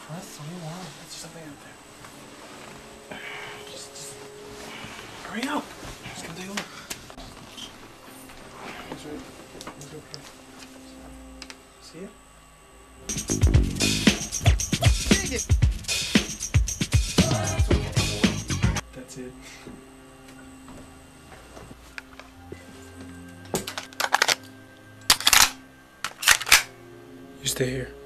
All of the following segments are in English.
Christ, what do you want? It's man up there. Just, just hurry up. Just gonna take a look. Right. See it. You stay here.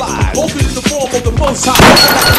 Open in the form of the most high.